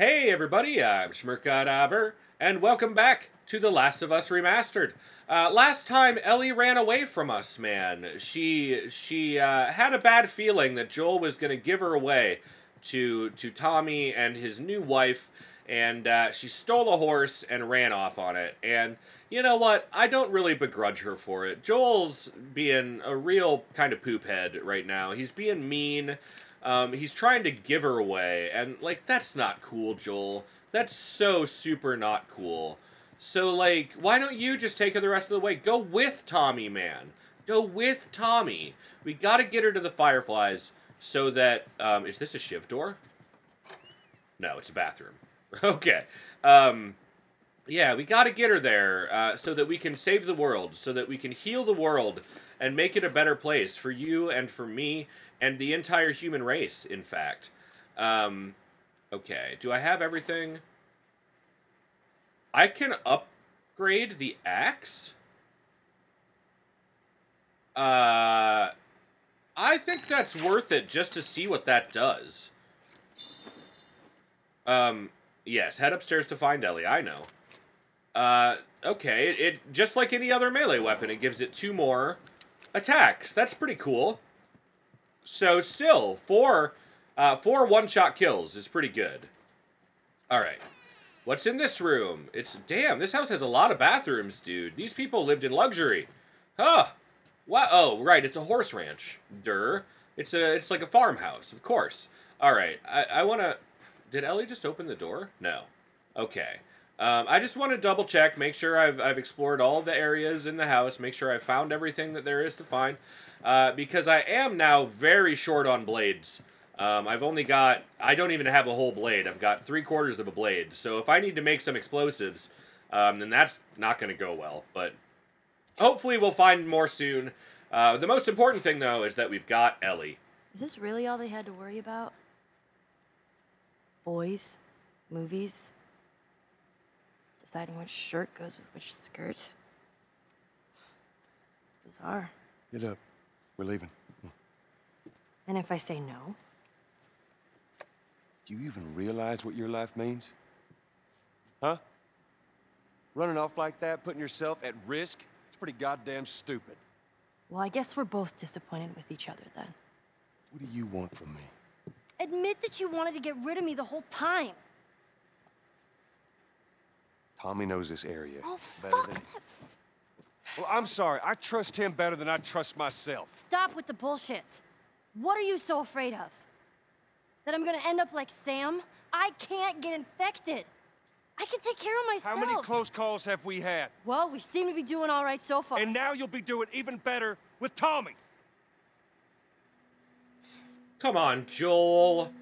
Hey everybody, I'm Schmerkadabur, and welcome back to The Last of Us Remastered. Uh, last time Ellie ran away from us, man. She she uh, had a bad feeling that Joel was going to give her away to to Tommy and his new wife, and uh, she stole a horse and ran off on it. And you know what? I don't really begrudge her for it. Joel's being a real kind of poop head right now. He's being mean. Um, he's trying to give her away, and like that's not cool, Joel. That's so super not cool. So like, why don't you just take her the rest of the way? Go with Tommy, man. Go with Tommy. We gotta get her to the Fireflies so that um, is this a shiv door? No, it's a bathroom. okay. Um, yeah, we gotta get her there uh, so that we can save the world, so that we can heal the world and make it a better place for you and for me and the entire human race, in fact. Um, okay, do I have everything? I can upgrade the axe? Uh, I think that's worth it just to see what that does. Um, yes, head upstairs to find Ellie, I know. Uh, okay, it, it just like any other melee weapon, it gives it two more attacks. That's pretty cool. So still, four, uh, four one-shot kills is pretty good. All right. What's in this room? It's, damn, this house has a lot of bathrooms, dude. These people lived in luxury. Huh. What? Oh, right, it's a horse ranch. Durr. It's a, it's like a farmhouse, of course. All right, I, I want to, did Ellie just open the door? No. Okay. Um, I just want to double check, make sure I've, I've explored all the areas in the house, make sure I've found everything that there is to find, uh, because I am now very short on blades. Um, I've only got, I don't even have a whole blade. I've got three quarters of a blade. So if I need to make some explosives, um, then that's not going to go well. But hopefully we'll find more soon. Uh, the most important thing, though, is that we've got Ellie. Is this really all they had to worry about? Boys, movies, deciding which shirt goes with which skirt. It's bizarre. Get up. We're leaving. And if I say no? Do you even realize what your life means? Huh? Running off like that, putting yourself at risk? It's pretty goddamn stupid. Well, I guess we're both disappointed with each other then. What do you want from me? Admit that you wanted to get rid of me the whole time. Tommy knows this area. Oh, better fuck than- that. Well, I'm sorry. I trust him better than I trust myself. Stop with the bullshit. What are you so afraid of? That I'm gonna end up like Sam? I can't get infected. I can take care of myself. How many close calls have we had? Well, we seem to be doing all right so far. And now you'll be doing even better with Tommy. Come on, Joel.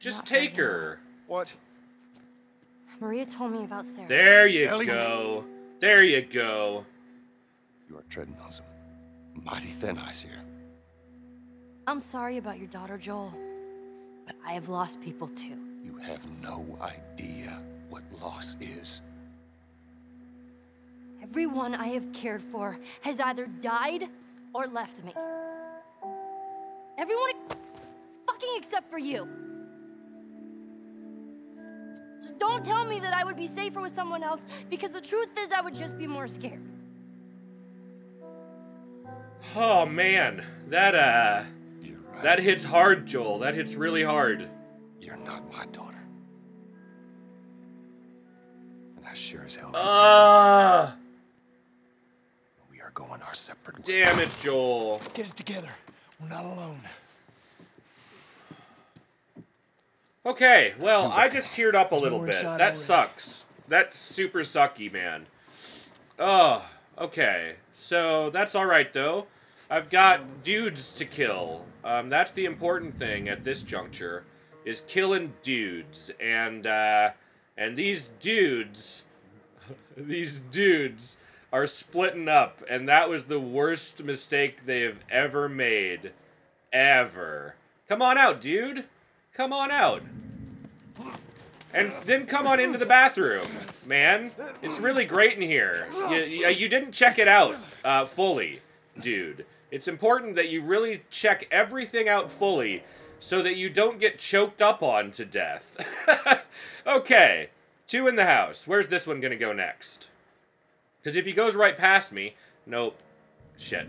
Just Not take her. What? Maria told me about Sarah. There you Ellie. go. There you go. You are treading on some mighty thin ice here. I'm sorry about your daughter, Joel. But I have lost people too. You have no idea what loss is. Everyone I have cared for has either died or left me. Everyone fucking except for you. So don't tell me that I would be safer with someone else because the truth is I would just be more scared. Oh man, that uh, You're right. that hits hard, Joel. That hits really hard. You're not my daughter. And I sure as hell. Ah, we are going our separate ways. damn it, Joel. Get it together. We're not alone. Okay, well, I just teared up a little bit. That already. sucks. That's super sucky, man. Oh, okay. So that's all right though. I've got dudes to kill. Um, that's the important thing at this juncture, is killing dudes, and uh, and these dudes, these dudes are splitting up, and that was the worst mistake they have ever made, ever. Come on out, dude. Come on out. And then come on into the bathroom, man. It's really great in here. You, you, didn't check it out uh, fully, dude. It's important that you really check everything out fully so that you don't get choked up on to death. okay, two in the house. Where's this one gonna go next? Because if he goes right past me, nope. Shit.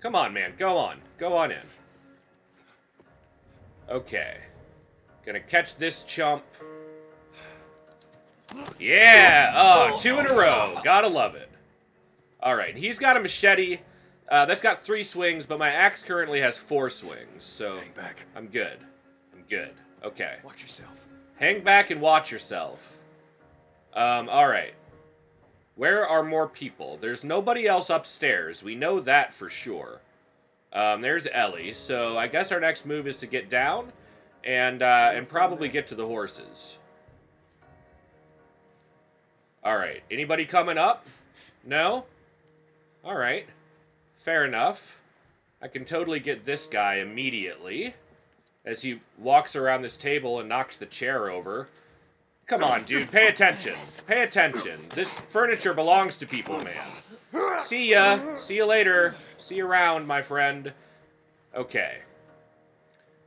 Come on, man. Go on. Go on in. Okay. Gonna catch this chump. Yeah! Oh, two in a row. Gotta love it. Alright, he's got a machete. Uh, that's got three swings, but my axe currently has four swings, so Hang back. I'm good. I'm good. Okay. Watch yourself. Hang back and watch yourself. Um, alright. Where are more people? There's nobody else upstairs. We know that for sure. Um, there's Ellie, so I guess our next move is to get down and uh, and probably get to the horses. Alright. Anybody coming up? No? Alright. Fair enough. I can totally get this guy immediately as he walks around this table and knocks the chair over. Come on, dude, pay attention. Pay attention. This furniture belongs to people, man. See ya. See you later. See you around, my friend. Okay.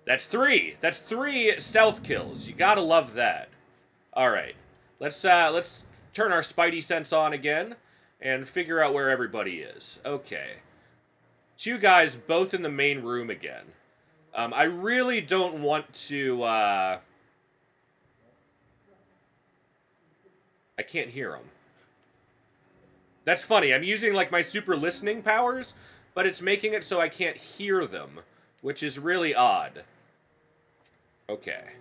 That's three. That's three stealth kills. You gotta love that. Alright. Let's uh let's turn our spidey sense on again and figure out where everybody is. Okay. Two guys both in the main room again. Um, I really don't want to. Uh... I can't hear them. That's funny. I'm using like my super listening powers, but it's making it so I can't hear them, which is really odd. Okay.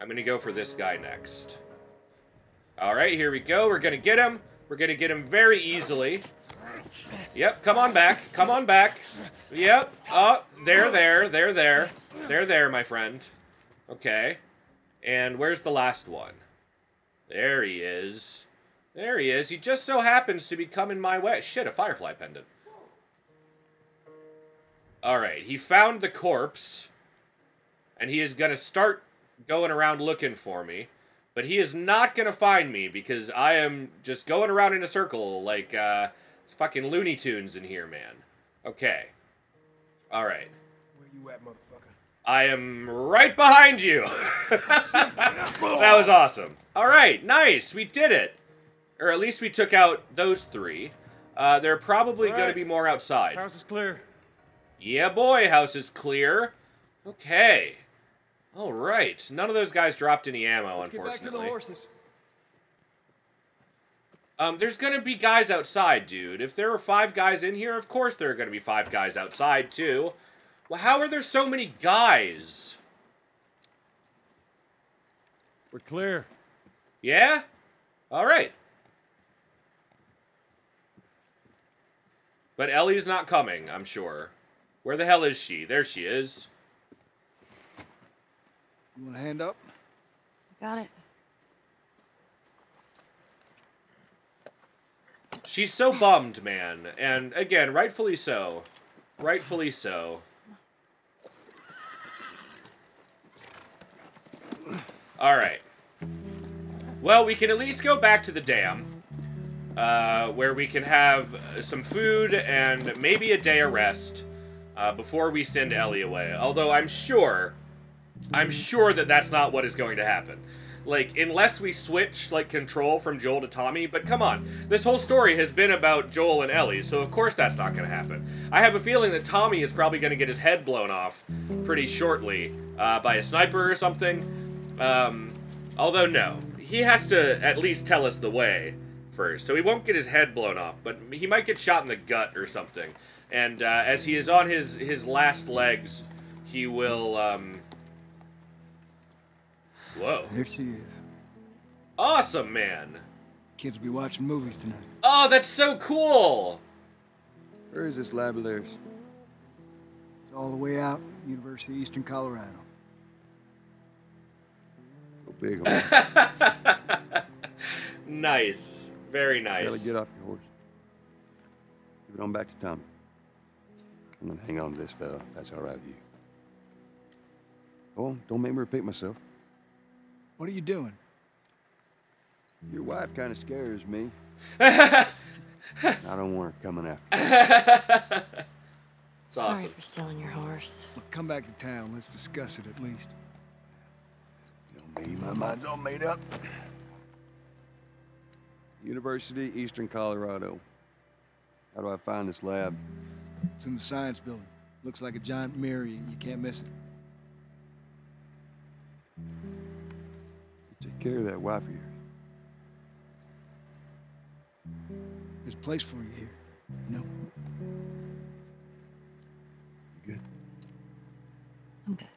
I'm gonna go for this guy next. All right, here we go. We're gonna get him. We're gonna get him very easily. Yep, come on back. Come on back. Yep. Oh, there, there, there, there. There, there, my friend. Okay. And where's the last one? There he is. There he is. He just so happens to be coming my way. Shit, a firefly pendant. Alright, he found the corpse. And he is gonna start going around looking for me. But he is not gonna find me because I am just going around in a circle like, uh, fucking Looney Tunes in here, man. Okay. Alright. Where you at, motherfucker? I am right behind you. that was awesome. All right, nice. We did it. Or at least we took out those three. Uh, there are probably All going to be more outside. House is clear. Yeah, boy, house is clear. Okay. All right. None of those guys dropped any ammo, Let's get back to the unfortunately. horses. Um, there's gonna be guys outside, dude. If there are five guys in here, of course there are gonna be five guys outside too. Well, how are there so many guys? We're clear. Yeah? All right. But Ellie's not coming, I'm sure. Where the hell is she? There she is. You want a hand up? Got it. She's so bummed, man. And again, rightfully so. Rightfully so. All right. Well, we can at least go back to the dam, uh, where we can have some food and maybe a day of rest uh, before we send Ellie away. Although I'm sure, I'm sure that that's not what is going to happen. Like, unless we switch like control from Joel to Tommy. But come on, this whole story has been about Joel and Ellie, so of course that's not going to happen. I have a feeling that Tommy is probably going to get his head blown off pretty shortly uh, by a sniper or something. Um, although no, he has to at least tell us the way first, so he won't get his head blown off, but he might get shot in the gut or something. And uh, as he is on his his last legs, he will. Um... Whoa! There she is. Awesome, man. Kids will be watching movies tonight. Oh, that's so cool. Where is this lab of theirs? It's all the way out, University of Eastern Colorado. Go big on Nice, very nice. Ellie, get off your horse. Give it on back to Tommy. I'm gonna hang on to this fella. That's all right with you. Oh, don't make me repeat myself. What are you doing? Your wife kind of scares me. I don't want her coming after me. Sorry awesome. for stealing your horse. Look, come back to town. Let's discuss it at least. You know me, my mind's all made up. University, Eastern Colorado. How do I find this lab? It's in the science building. Looks like a giant mirror. You, you can't miss it. Take care of that wife of yours. There's a place for you here. You know? You good? I'm good.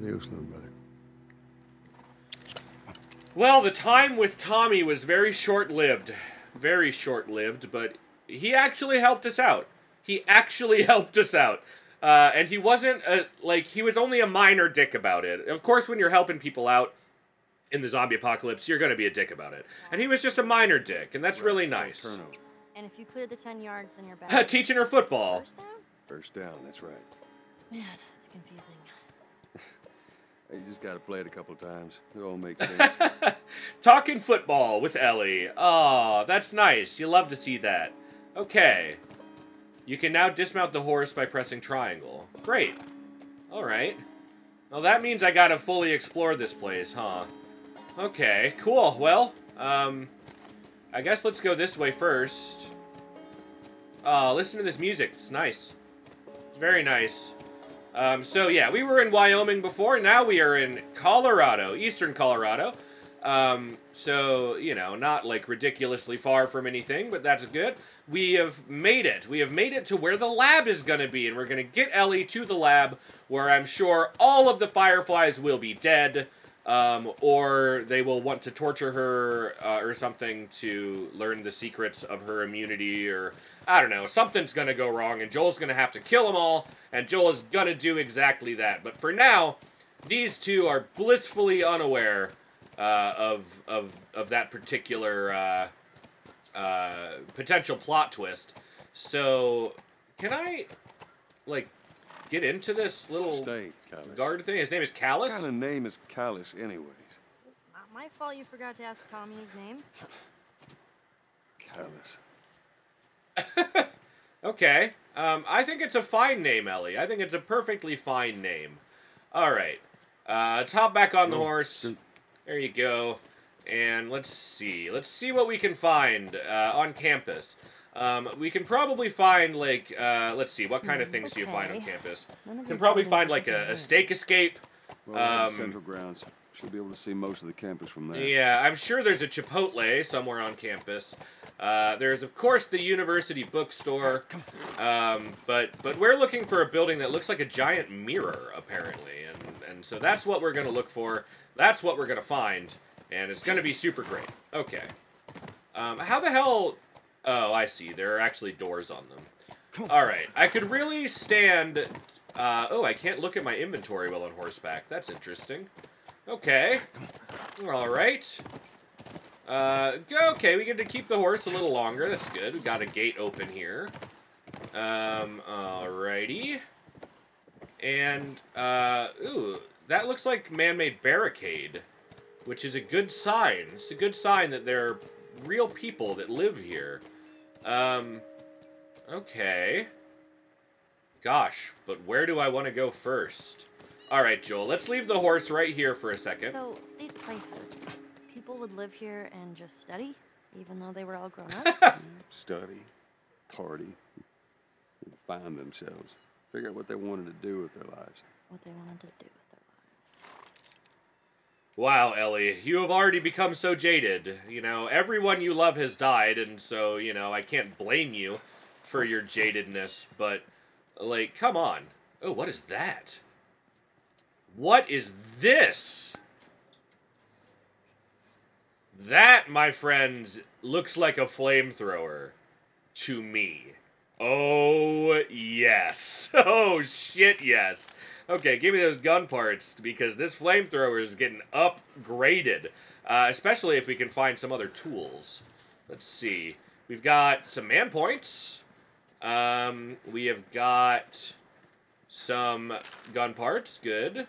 Adios, little brother. Well, the time with Tommy was very short lived. Very short lived, but he actually helped us out. He actually helped us out. Uh, and he wasn't a, like, he was only a minor dick about it. Of course, when you're helping people out in the zombie apocalypse, you're going to be a dick about it. And he was just a minor dick, and that's really nice. Turnover. And if you clear the 10 yards, then you're back. Teaching her football. First down? First down, that's right. Man, it's confusing. You just gotta play it a couple times. It all makes sense. Talking football with Ellie. Oh, that's nice. You love to see that. Okay. You can now dismount the horse by pressing triangle. Great. Alright. Well, that means I gotta fully explore this place, huh? Okay, cool. Well, um, I guess let's go this way first. Oh, listen to this music. It's nice. It's very nice. Um, so yeah, we were in Wyoming before. Now we are in Colorado, eastern Colorado. Um, so you know, not like ridiculously far from anything, but that's good. We have made it. We have made it to where the lab is going to be, and we're going to get Ellie to the lab, where I'm sure all of the fireflies will be dead, um, or they will want to torture her uh, or something to learn the secrets of her immunity, or I don't know. Something's going to go wrong, and Joel's going to have to kill them all, and Joel is going to do exactly that. But for now, these two are blissfully unaware uh, of of of that particular uh, uh, potential plot twist. So, can I like get into this little Stay, Callus. guard thing? His name is Callus. What kind of name is Callus, anyways? Not my fault you forgot to ask Tommy his name. Callus. Okay. Um, I think it's a fine name, Ellie. I think it's a perfectly fine name. All right. Uh, let's hop back on the Oh, horse. There you go. And let's see. Let's see what we can find uh, on campus. Um, we can probably find like uh, let's see what kind of things do you find on campus. None of Can probably find like a, a stake escape. Well, Um, Central Grounds. Should be able to see most of the campus from there. Yeah, I'm sure there's a Chipotle somewhere on campus. Uh, there's of course the university bookstore, um, but but we're looking for a building that looks like a giant mirror apparently, and and so that's what we're gonna look for. That's what we're gonna find, and it's gonna be super great. Okay, um, how the hell? Oh, I see. There are actually doors on them. All right, I could really stand. Uh, oh, I can't look at my inventory while on horseback. That's interesting. Okay. All right. Uh, okay, we get to keep the horse a little longer. That's good. We got a gate open here. Um, alrighty. And, uh, ooh, that looks like man-made barricade, which is a good sign. It's a good sign that there are real people that live here. Um, okay. Gosh, but where do I want to go first? All right, Joel, let's leave the horse right here for a second. So, these places, people would live here and just study, even though they were all grown up? Study, party, and find themselves. Figure out what they wanted to do with their lives. what they wanted to do with their lives. Wow, Ellie, you have already become so jaded. You know, everyone you love has died, and so, you know, I can't blame you for your jadedness, but, like, come on. Oh, what is that? What is this? That, my friends, looks like a flamethrower to me. Oh, yes. Oh, shit, yes. Okay, give me those gun parts because this flamethrower is getting upgraded, uh, especially if we can find some other tools. Let's see. We've got some man points. Um, we have got some gun parts. Good.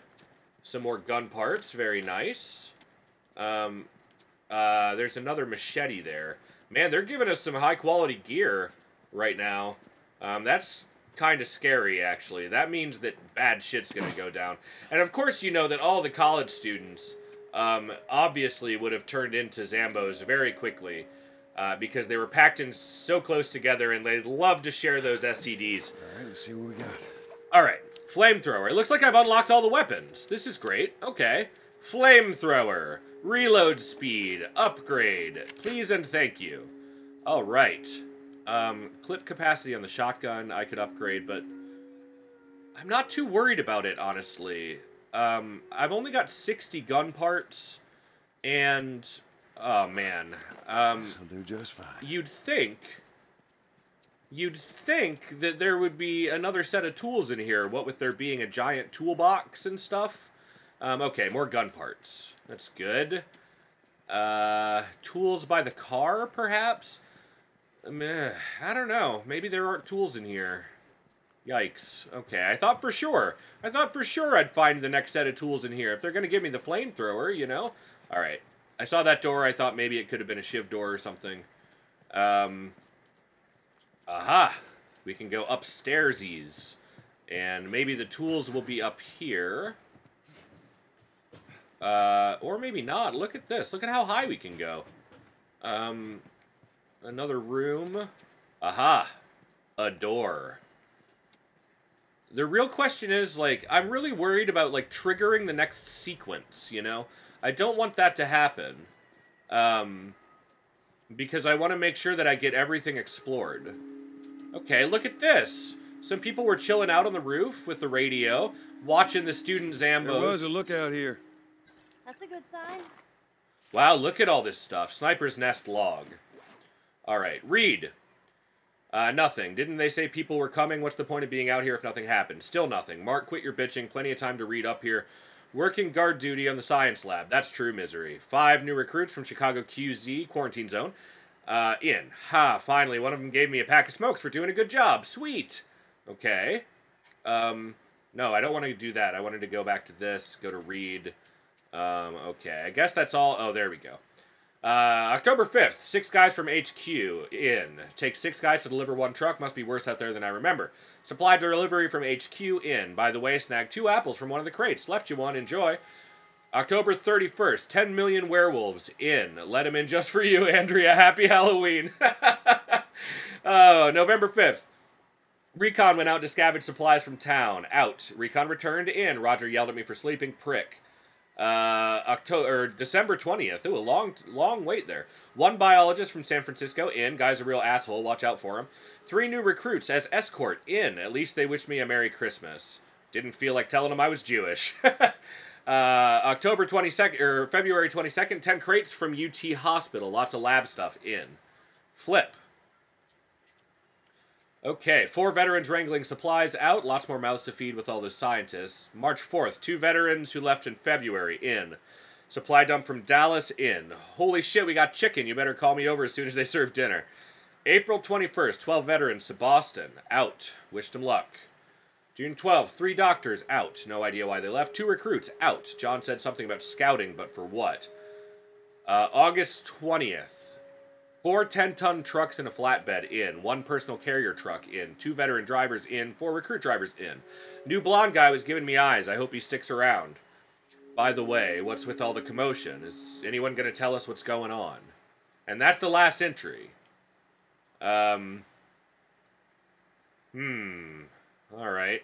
Some more gun parts. Very nice. Um, Uh, there's another machete there. Man, they're giving us some high quality gear right now. Um, that's kind of scary, actually. That means that bad shit's gonna go down. And of course, you know that all the college students um, obviously would have turned into Zambos very quickly. Uh, because they were packed in so close together and they love to share those STDs. All right, let's see what we got. All right, flamethrower. It looks like I've unlocked all the weapons. This is great. Okay. Flamethrower. Reload speed. Upgrade. Please and thank you. All right. Um, clip capacity on the shotgun I could upgrade, but I'm not too worried about it, honestly. Um, I've only got 60 gun parts, and oh man, um, do just fine. you'd think you'd think that there would be another set of tools in here what with there being a giant toolbox and stuff um, okay more gun parts. That's good. Uh, tools by the car perhaps? Um, eh, i don't know. Maybe there aren't tools in here. Yikes. Okay i thought for sure. I thought for sure i'd find the next set of tools in here. If they're going to give me the flamethrower you know? All right i saw that door. I thought maybe it could have been a shiv door or something. Um, aha, we can go upstairsies, and maybe the tools will be up here. Uh, or maybe not. Look at this. Look at how high we can go. Um, another room. Aha, a door. The real question is, like, I'm really worried about, like, triggering the next sequence, you know? I don't want that to happen. Um, because I want to make sure that I get everything explored. Okay, look at this. Some people were chilling out on the roof with the radio, watching the student Zambos. There was a lookout here. That's a good sign. Wow, look at all this stuff. Sniper's Nest log. All right, read. Uh, nothing. Didn't they say people were coming? What's the point of being out here if nothing happened? Still nothing. Mark, quit your bitching. Plenty of time to read up here. Working guard duty on the science lab. That's true misery. Five new recruits from Chicago QZ quarantine zone. Uh, in. Ha, finally, one of them gave me a pack of smokes for doing a good job. Sweet. Okay. Um, no, I don't want to do that. I wanted to go back to this, go to read. Um, okay, I guess that's all. Oh, there we go. Uh, October 5th, six guys from HQ in. Takes six guys to deliver one truck. Must be worse out there than I remember. Supply delivery from HQ in. By the way, snagged two apples from one of the crates. Left you one. Enjoy. October 31st, 10 million werewolves in. Let them in just for you, Andrea. Happy Halloween. oh, November 5th. Recon went out to scavenge supplies from town. Out. Recon returned in. Roger yelled at me for sleeping. Prick. Uh, October December twentieth. Ooh, a long, long wait there. One biologist from San Francisco in. Guy's a real asshole. Watch out for him. Three new recruits as escort in. At least they wished me a Merry Christmas. Didn't feel like telling them I was Jewish. uh, October twenty second or February twenty second. Ten crates from UT Hospital. Lots of lab stuff in. Flip. Okay, four veterans wrangling supplies out. Lots more mouths to feed with all the scientists. March 4th, two veterans who left in February in. Supply dump from Dallas in. Holy shit, we got chicken. You better call me over as soon as they serve dinner. April 21st, 12 veterans to Boston. Out. Wished them luck. June 12th, three doctors out. No idea why they left. Two recruits out. John said something about scouting, but for what? Uh, August 20th, Four 10 ton trucks and a flatbed in. One personal carrier truck in. Two veteran drivers in. Four recruit drivers in. New blonde guy was giving me eyes. I hope he sticks around. By the way, what's with all the commotion? Is anyone going to tell us what's going on? And that's the last entry. Um. Hmm. Alright.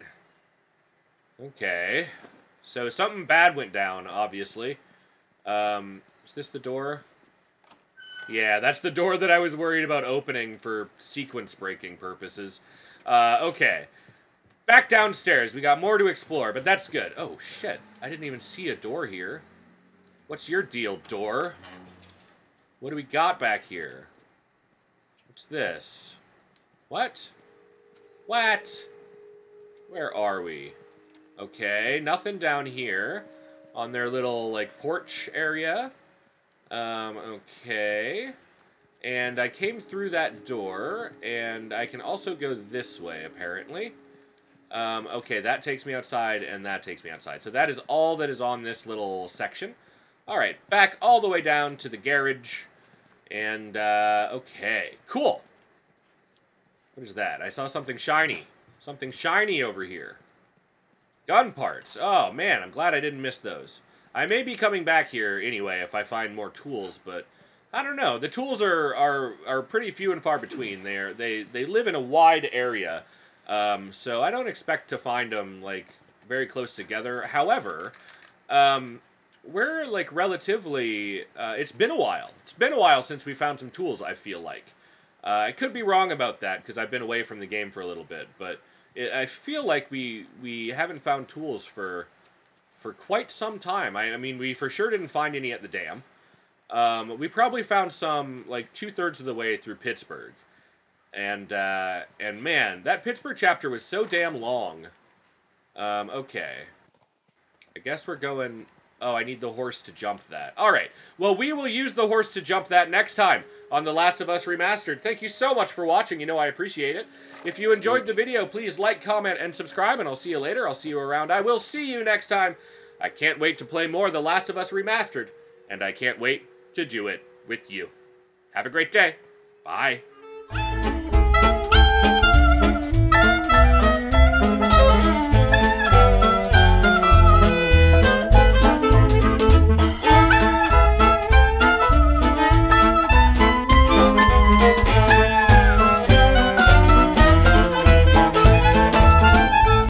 Okay. So something bad went down, obviously. Um, is this the door? Yeah, that's the door that I was worried about opening for sequence breaking purposes. Uh, okay. Back downstairs. We got more to explore, but that's good. Oh, shit. I didn't even see a door here. What's your deal, door? What do we got back here? What's this? What? What? Where are we? Okay, nothing down here on their little, like, porch area. Um, okay. And I came through that door, and I can also go this way, apparently. Um, okay, that takes me outside, and that takes me outside. So that is all that is on this little section. All right, back all the way down to the garage. And, uh, okay, cool. What is that? I saw something shiny. Something shiny over here. Gun parts. Oh, man, I'm glad I didn't miss those. I may be coming back here anyway if I find more tools, but I don't know. The tools are are, are pretty few and far between. They're, they they live in a wide area, um, so I don't expect to find them like very close together. However, um, we're like relatively. Uh, it's been a while. It's been a while since we found some tools. I feel like. Uh, I could be wrong about that because I've been away from the game for a little bit, but it, I feel like we we haven't found tools for for quite some time. I, I mean, we for sure didn't find any at the dam. Um, we probably found some like two thirds of the way through Pittsburgh, and uh, and man, that Pittsburgh chapter was so damn long. Um, okay, I guess we're going. Oh, I need the horse to jump that. All right. Well, we will use the horse to jump that next time on The Last of Us Remastered. Thank you so much for watching. You know I appreciate it. If you enjoyed the video, please like, comment, and subscribe, and I'll see you later. I'll see you around. I will see you next time. I can't wait to play more The Last of Us Remastered, and I can't wait to do it with you. Have a great day. Bye.